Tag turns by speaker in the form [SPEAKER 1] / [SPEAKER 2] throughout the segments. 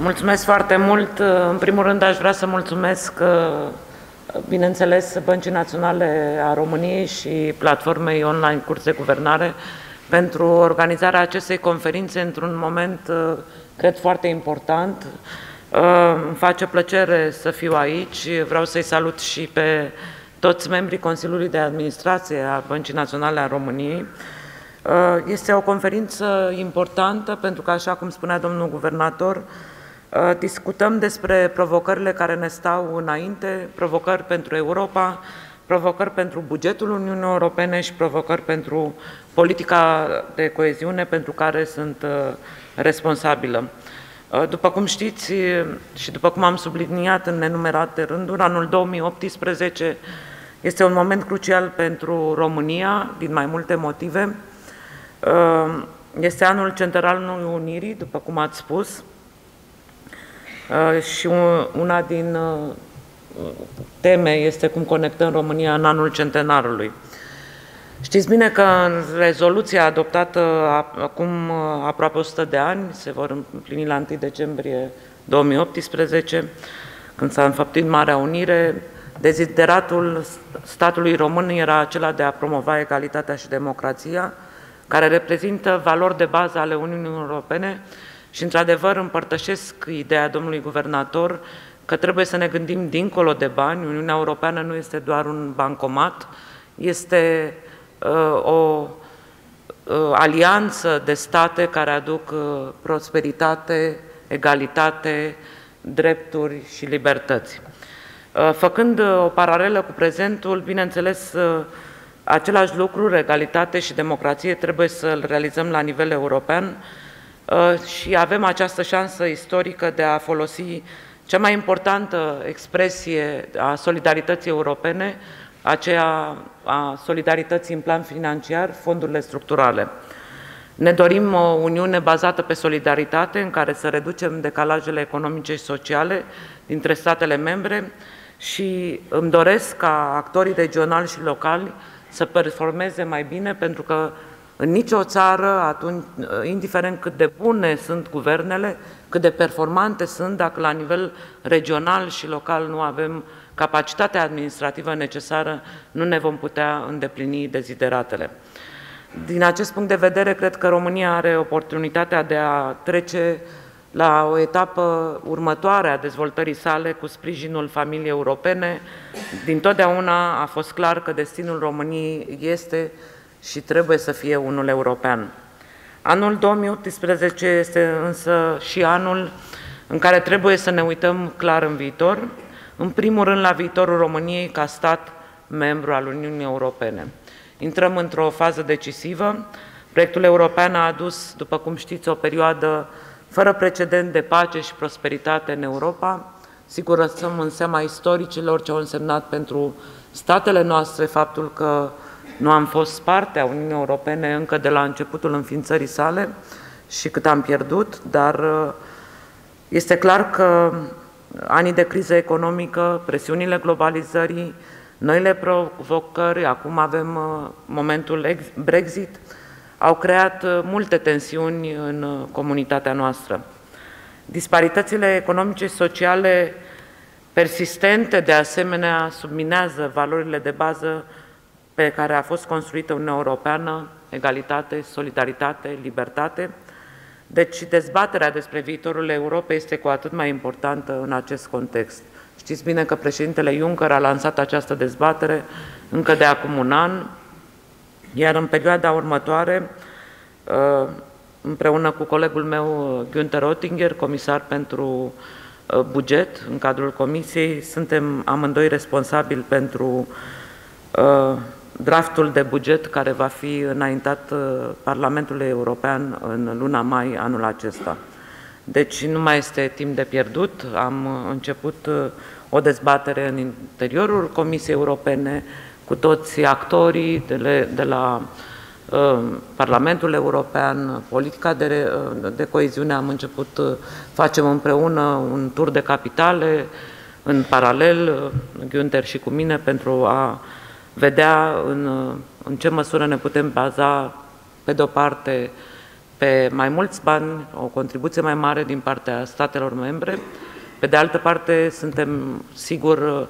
[SPEAKER 1] Mulțumesc foarte mult. În primul rând aș vrea să mulțumesc, bineînțeles, Băncii Naționale a României și platformei online Curs de Guvernare pentru organizarea acestei conferințe într-un moment, cred, foarte important. Îmi face plăcere să fiu aici. Vreau să-i salut și pe toți membrii Consiliului de Administrație a Băncii Naționale a României. Este o conferință importantă pentru că, așa cum spunea domnul guvernator, Uh, discutăm despre provocările care ne stau înainte, provocări pentru Europa, provocări pentru bugetul Uniunii Europene și provocări pentru politica de coeziune pentru care sunt uh, responsabilă. Uh, după cum știți și după cum am subliniat în nenumerate rânduri, anul 2018 este un moment crucial pentru România, din mai multe motive. Este anul central unirii, după cum ați spus, Uh, și una din uh, teme este cum conectăm România în anul centenarului. Știți bine că în rezoluția adoptată acum uh, aproape 100 de ani, se vor împlini la 1 decembrie 2018, când s-a înfăptuit Marea Unire, dezideratul statului român era acela de a promova egalitatea și democrația, care reprezintă valori de bază ale Uniunii Europene și, într-adevăr, împărtășesc ideea domnului guvernator că trebuie să ne gândim dincolo de bani. Uniunea Europeană nu este doar un bancomat, este uh, o uh, alianță de state care aduc uh, prosperitate, egalitate, drepturi și libertăți. Uh, făcând uh, o paralelă cu prezentul, bineînțeles, uh, același lucru, egalitate și democrație, trebuie să-l realizăm la nivel european, Uh, și avem această șansă istorică de a folosi cea mai importantă expresie a solidarității europene, aceea a solidarității în plan financiar, fondurile structurale. Ne dorim o Uniune bazată pe solidaritate, în care să reducem decalajele economice și sociale dintre statele membre și îmi doresc ca actorii regionali și locali să performeze mai bine, pentru că în nicio țară, atunci, indiferent cât de bune sunt guvernele, cât de performante sunt, dacă la nivel regional și local nu avem capacitatea administrativă necesară, nu ne vom putea îndeplini dezideratele. Din acest punct de vedere, cred că România are oportunitatea de a trece la o etapă următoare a dezvoltării sale cu sprijinul familiei europene. Din totdeauna a fost clar că destinul României este și trebuie să fie unul european. Anul 2018 este însă și anul în care trebuie să ne uităm clar în viitor, în primul rând la viitorul României ca stat membru al Uniunii Europene. Intrăm într-o fază decisivă. Proiectul european a adus, după cum știți, o perioadă fără precedent de pace și prosperitate în Europa. Sigur, lăsăm în seama istoricilor ce au însemnat pentru statele noastre faptul că nu am fost parte a Uniunii Europene încă de la începutul înființării sale și cât am pierdut, dar uh, este clar că anii de criză economică, presiunile globalizării, noile provocări, acum avem uh, momentul Brexit, au creat uh, multe tensiuni în comunitatea noastră. Disparitățile economice și sociale persistente, de asemenea, subminează valorile de bază pe care a fost construită Uniunea Europeană, egalitate, solidaritate, libertate. Deci dezbaterea despre viitorul Europei este cu atât mai importantă în acest context. Știți bine că președintele Juncker a lansat această dezbatere încă de acum un an, iar în perioada următoare, uh, împreună cu colegul meu Günther Oettinger, comisar pentru uh, buget în cadrul Comisiei, suntem amândoi responsabili pentru uh, draftul de buget care va fi înaintat uh, Parlamentului European în luna mai anul acesta. Deci nu mai este timp de pierdut, am uh, început uh, o dezbatere în interiorul Comisiei Europene cu toți actorii de, de la uh, Parlamentul European, politica de, de coeziune, am început, facem împreună un tur de capitale, în paralel, Günther și cu mine, pentru a vedea în, în ce măsură ne putem baza, pe de-o parte, pe mai mulți bani, o contribuție mai mare din partea statelor membre. Pe de altă parte, suntem sigur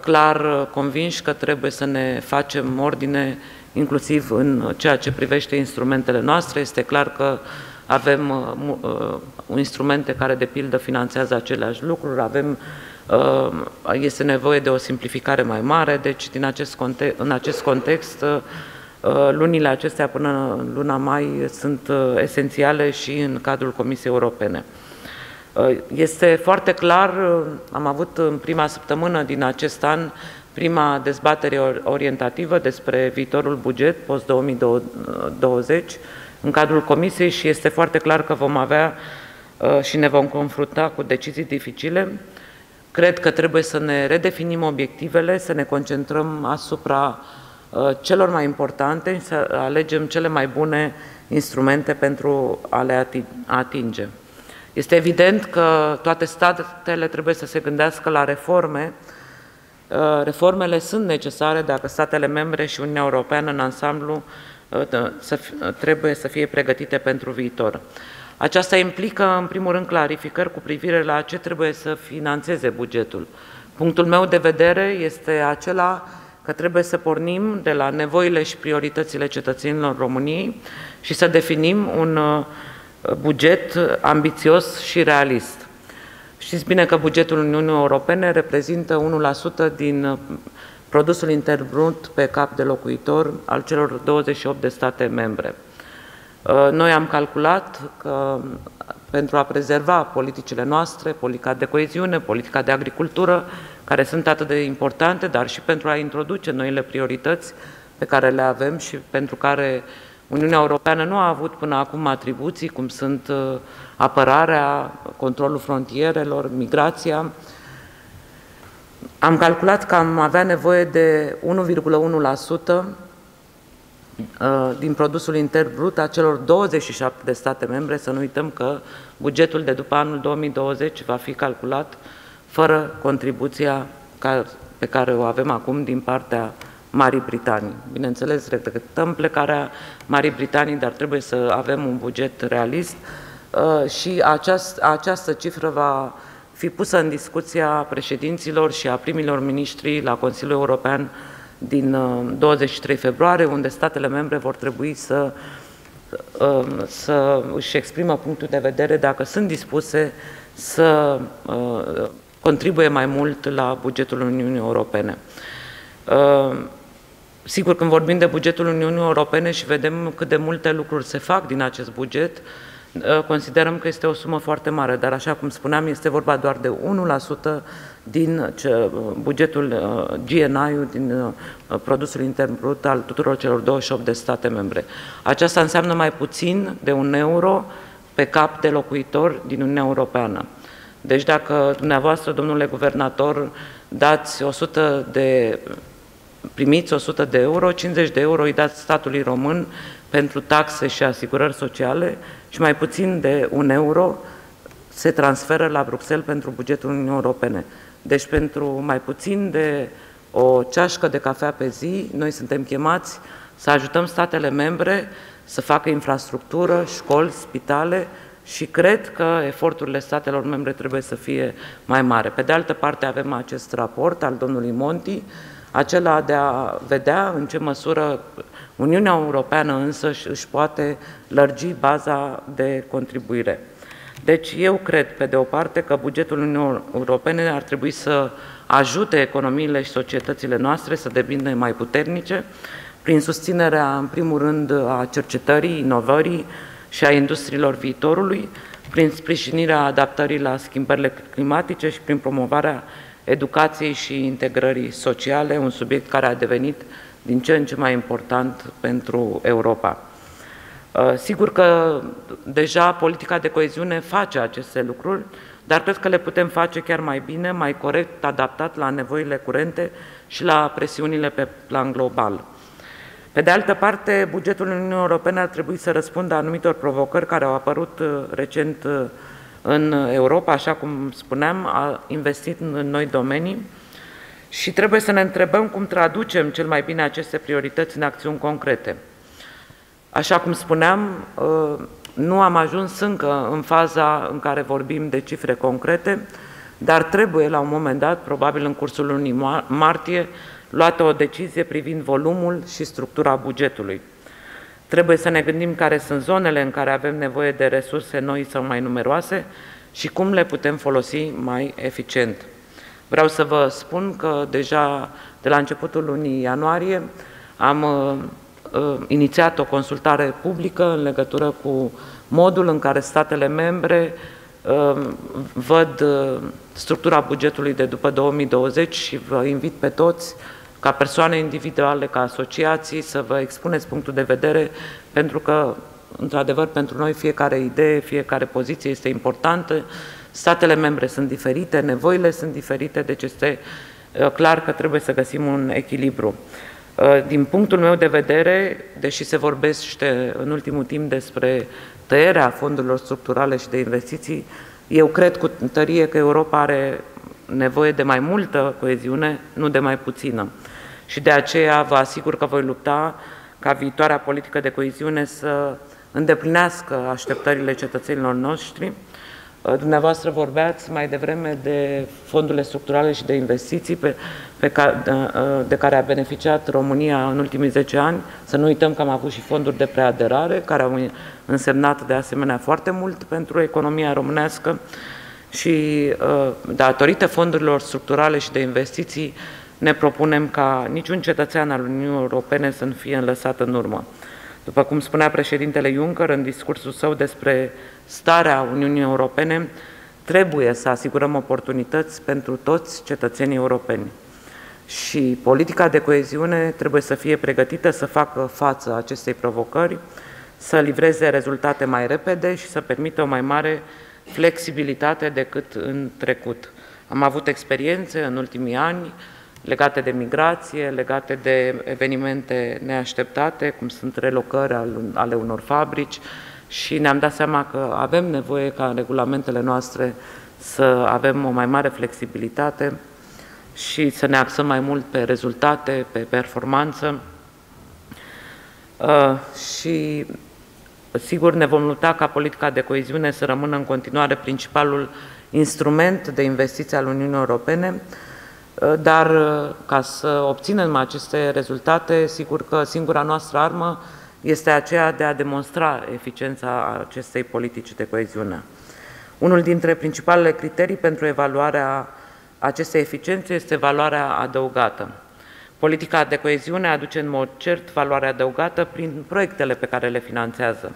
[SPEAKER 1] clar convinși că trebuie să ne facem ordine inclusiv în ceea ce privește instrumentele noastre. Este clar că avem uh, instrumente care, de pildă, finanțează aceleași lucruri, avem uh, este nevoie de o simplificare mai mare, deci din acest context, în acest context uh, lunile acestea până în luna mai sunt esențiale și în cadrul Comisiei Europene. Este foarte clar, am avut în prima săptămână din acest an prima dezbatere orientativă despre viitorul buget post-2020 în cadrul Comisiei și este foarte clar că vom avea uh, și ne vom confrunta cu decizii dificile. Cred că trebuie să ne redefinim obiectivele, să ne concentrăm asupra uh, celor mai importante și să alegem cele mai bune instrumente pentru a le atinge. Este evident că toate statele trebuie să se gândească la reforme. Uh, reformele sunt necesare dacă statele membre și Uniunea Europeană în ansamblu uh, să, trebuie să fie pregătite pentru viitor. Aceasta implică, în primul rând, clarificări cu privire la ce trebuie să financeze bugetul. Punctul meu de vedere este acela că trebuie să pornim de la nevoile și prioritățile cetățenilor României și să definim un uh, buget ambițios și realist. Știți bine că bugetul Uniunii Europene reprezintă 1% din uh, produsul intern brut pe cap de locuitor al celor 28 de state membre. Uh, noi am calculat că pentru a prezerva politicile noastre, politica de coeziune, politica de agricultură, care sunt atât de importante, dar și pentru a introduce noile priorități pe care le avem și pentru care Uniunea Europeană nu a avut până acum atribuții, cum sunt uh, apărarea, controlul frontierelor, migrația. Am calculat că am avea nevoie de 1,1% uh, din produsul intern brut a celor 27 de state membre, să nu uităm că bugetul de după anul 2020 va fi calculat fără contribuția pe care o avem acum din partea Marii Britanii. Bineînțeles, regretăm plecarea Marii Britanii, dar trebuie să avem un buget realist uh, și aceast, această cifră va fi pusă în discuția președinților și a primilor miniștri la Consiliul European din 23 uh, februarie, unde statele membre vor trebui să, uh, să își exprimă punctul de vedere dacă sunt dispuse să contribuie mai mult la bugetul Uniunii Europene. Sigur, când vorbim de bugetul Uniunii Europene și vedem cât de multe lucruri se fac din acest buget, ă, considerăm că este o sumă foarte mare, dar așa cum spuneam, este vorba doar de 1% din bugetul ă, GNI-ul, din ă, produsul intern brut al tuturor celor 28 de state membre. Aceasta înseamnă mai puțin de un euro pe cap de locuitor din Uniunea Europeană. Deci dacă dumneavoastră, domnule guvernator, dați 100 de primiți 100 de euro, 50 de euro îi dați statului român pentru taxe și asigurări sociale și mai puțin de un euro se transferă la Bruxelles pentru bugetul Uniunii Europene. Deci pentru mai puțin de o ceașcă de cafea pe zi, noi suntem chemați să ajutăm statele membre să facă infrastructură, școli, spitale și cred că eforturile statelor membre trebuie să fie mai mari. Pe de altă parte avem acest raport al domnului Monti, acela de a vedea în ce măsură Uniunea Europeană însă își poate lărgi baza de contribuire. Deci eu cred, pe de o parte, că bugetul Uniunii Europene ar trebui să ajute economiile și societățile noastre să devină mai puternice, prin susținerea, în primul rând, a cercetării, inovării și a industriilor viitorului, prin sprijinirea adaptării la schimbările climatice și prin promovarea educației și integrării sociale, un subiect care a devenit din ce în ce mai important pentru Europa. Uh, sigur că deja politica de coeziune face aceste lucruri, dar cred că le putem face chiar mai bine, mai corect, adaptat la nevoile curente și la presiunile pe plan global. Pe de altă parte, bugetul Uniunii Europene ar trebui să răspundă anumitor provocări care au apărut uh, recent uh, în Europa, așa cum spuneam, a investit în noi domenii și trebuie să ne întrebăm cum traducem cel mai bine aceste priorități în acțiuni concrete. Așa cum spuneam, ă, nu am ajuns încă în faza în care vorbim de cifre concrete, dar trebuie la un moment dat, probabil în cursul lunii martie, luată o decizie privind volumul și structura bugetului. Trebuie să ne gândim care sunt zonele în care avem nevoie de resurse noi sau mai numeroase și cum le putem folosi mai eficient. Vreau să vă spun că deja de la începutul lunii ianuarie am uh, uh, inițiat o consultare publică în legătură cu modul în care statele membre uh, văd uh, structura bugetului de după 2020 și vă invit pe toți ca persoane individuale, ca asociații, să vă expuneți punctul de vedere, pentru că, într-adevăr, pentru noi fiecare idee, fiecare poziție este importantă, statele membre sunt diferite, nevoile sunt diferite, deci este uh, clar că trebuie să găsim un echilibru. Uh, din punctul meu de vedere, deși se vorbește în ultimul timp despre tăierea fondurilor structurale și de investiții, eu cred cu tărie că Europa are nevoie de mai multă coeziune, nu de mai puțină. Și de aceea vă asigur că voi lupta ca viitoarea politică de coeziune să îndeplinească așteptările cetățenilor noștri. Uh, dumneavoastră vorbeați mai devreme de fondurile structurale și de investiții pe, pe ca, de, uh, de care a beneficiat România în ultimii 10 ani. Să nu uităm că am avut și fonduri de preaderare, care au însemnat de asemenea foarte mult pentru economia românească și uh, datorită fondurilor structurale și de investiții ne propunem ca niciun cetățean al Uniunii Europene să nu fie lăsat în urmă. După cum spunea președintele Juncker în discursul său despre starea Uniunii Europene, trebuie să asigurăm oportunități pentru toți cetățenii europeni. Și politica de coeziune trebuie să fie pregătită să facă față acestei provocări, să livreze rezultate mai repede și să permită o mai mare flexibilitate decât în trecut. Am avut experiențe în ultimii ani legate de migrație, legate de evenimente neașteptate, cum sunt relocări ale unor fabrici. Și ne-am dat seama că avem nevoie ca în regulamentele noastre să avem o mai mare flexibilitate și să ne axăm mai mult pe rezultate, pe performanță. Uh, și sigur ne vom lupta ca politica de coeziune să rămână în continuare principalul instrument de investiție al Uniunii Europene, Uh, dar uh, ca să obținem aceste rezultate, sigur că singura noastră armă este aceea de a demonstra eficiența acestei politici de coeziune. Unul dintre principalele criterii pentru evaluarea acestei eficiențe este valoarea adăugată. Politica de coeziune aduce în mod cert valoare adăugată prin proiectele pe care le finanțează.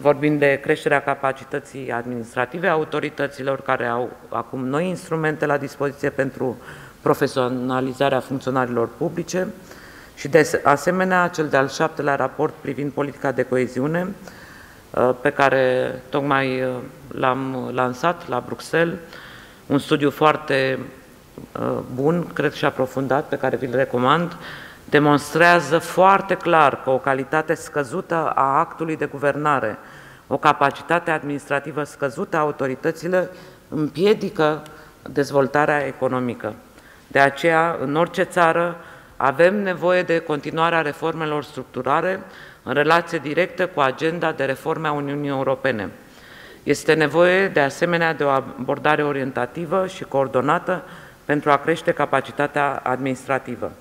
[SPEAKER 1] Vorbim de creșterea capacității administrative a autorităților care au acum noi instrumente la dispoziție pentru profesionalizarea funcționarilor publice și de asemenea cel de-al șaptelea raport privind politica de coeziune uh, pe care tocmai uh, l-am lansat la Bruxelles, un studiu foarte uh, bun, cred și aprofundat, pe care vi-l recomand, demonstrează foarte clar că o calitate scăzută a actului de guvernare, o capacitate administrativă scăzută a autorităților împiedică dezvoltarea economică. De aceea, în orice țară, avem nevoie de continuarea reformelor structurale în relație directă cu agenda de reforme a Uniunii Europene. Este nevoie, de asemenea, de o abordare orientativă și coordonată pentru a crește capacitatea administrativă.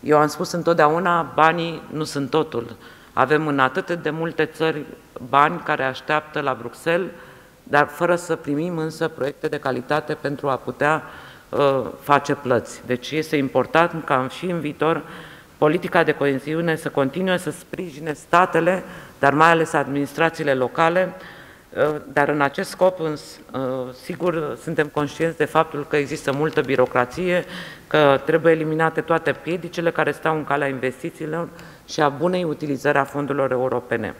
[SPEAKER 1] Eu am spus întotdeauna, banii nu sunt totul. Avem în atât de multe țări bani care așteaptă la Bruxelles, dar fără să primim însă proiecte de calitate pentru a putea Uh, face plăți. Deci este important ca și în viitor politica de coeziune să continue să sprijine statele, dar mai ales administrațiile locale, uh, dar în acest scop, uh, sigur, suntem conștienți de faptul că există multă birocrație, că trebuie eliminate toate piedicele care stau în calea investițiilor și a bunei utilizări a fondurilor europene.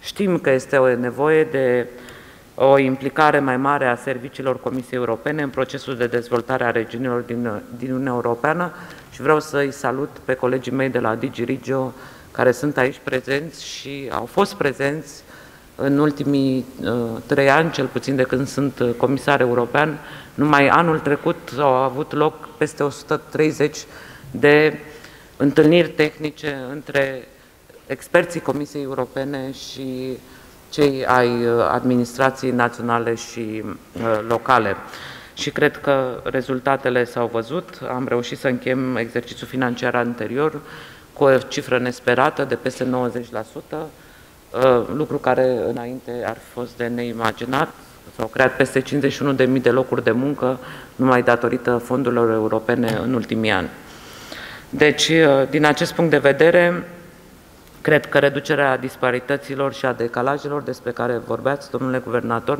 [SPEAKER 1] Știm că este o nevoie de o implicare mai mare a serviciilor Comisiei Europene în procesul de dezvoltare a regiunilor din, din Uniunea Europeană și vreau să-i salut pe colegii mei de la DigiRigio care sunt aici prezenți și au fost prezenți în ultimii uh, trei ani, cel puțin de când sunt uh, comisar european. Numai anul trecut au avut loc peste 130 de întâlniri tehnice între experții Comisiei Europene și cei ai administrației naționale și locale. Și cred că rezultatele s-au văzut. Am reușit să încheiem exercițiul financiar anterior cu o cifră nesperată de peste 90%, lucru care înainte ar fi fost de neimaginat. S-au creat peste 51.000 de locuri de muncă numai datorită fondurilor europene în ultimii ani. Deci, uh, din acest punct de vedere, cred că reducerea disparităților și a decalajelor despre care vorbeați, domnule guvernator,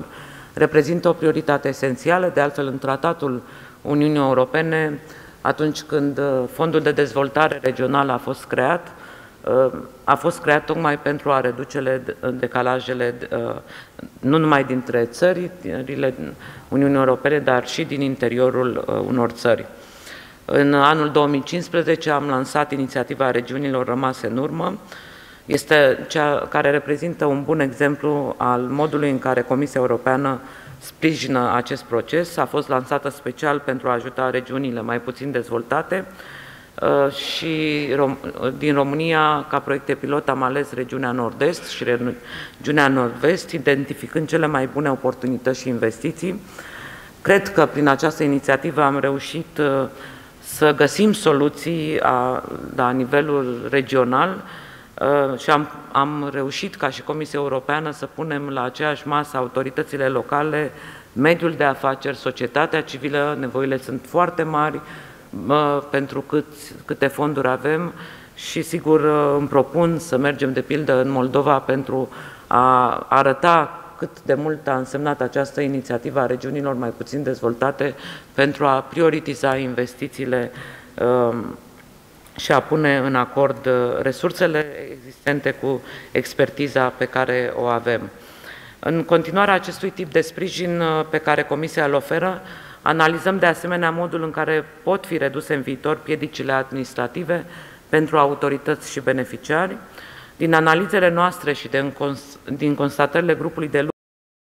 [SPEAKER 1] reprezintă o prioritate esențială. De altfel, în tratatul Uniunii Europene, atunci când uh, Fondul de Dezvoltare Regională a fost creat, uh, a fost creat tocmai pentru a reduce decalajele nu numai dintre țările Uniunii Europene, dar și din interiorul unor țări. În anul 2015 am lansat inițiativa regiunilor rămase în urmă. Este cea care reprezintă un bun exemplu al modului în care Comisia Europeană sprijină acest proces. A fost lansată special pentru a ajuta regiunile mai puțin dezvoltate uh, și din România, ca proiecte pilot, am ales regiunea Nord-Est și regiunea Nord-Vest, identificând cele mai bune oportunități și investiții. Cred că prin această inițiativă am reușit uh, să găsim soluții a, la nivelul regional uh, și am, am reușit ca și Comisia Europeană să punem la aceeași masă autoritățile locale, mediul de afaceri, societatea civilă, nevoile sunt foarte mari pentru cât, câte fonduri avem și sigur uh, îmi propun să mergem de pildă în Moldova pentru a arăta cât de mult a însemnat această inițiativă a regiunilor mai puțin dezvoltate pentru a prioritiza investițiile um, și a pune în acord uh, resursele existente cu expertiza pe care o avem. În continuarea acestui tip de sprijin uh, pe care Comisia îl oferă, analizăm de asemenea modul în care pot fi reduse în viitor piedicile administrative pentru autorități și beneficiari. Din analizele noastre și de, din constatările grupului de lucru,